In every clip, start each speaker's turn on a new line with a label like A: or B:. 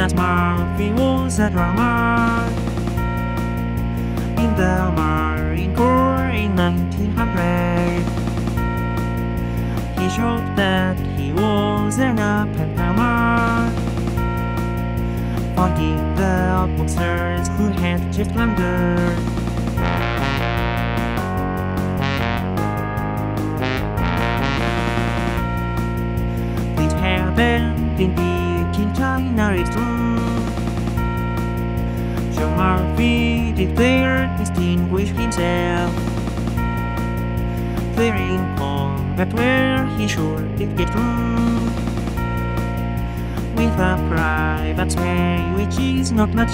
A: that Murphy was a drummer in the Marine Corps in 1900. He showed that he was an up-and-comer, fighting the boxers who had just happened in True. John Murphy declared distinguished himself, clearing combat where he should get through. With a private way which is not much.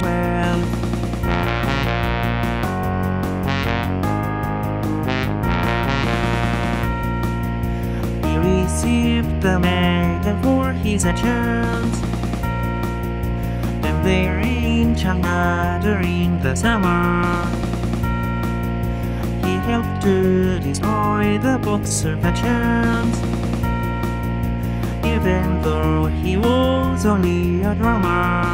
A: He received the medal for his actions. There in China during the summer, he helped to destroy the boxer factions. Even though he was only a drummer.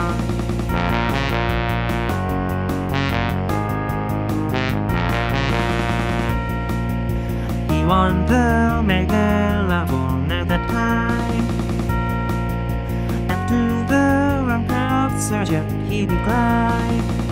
A: He won the sergeant he declined.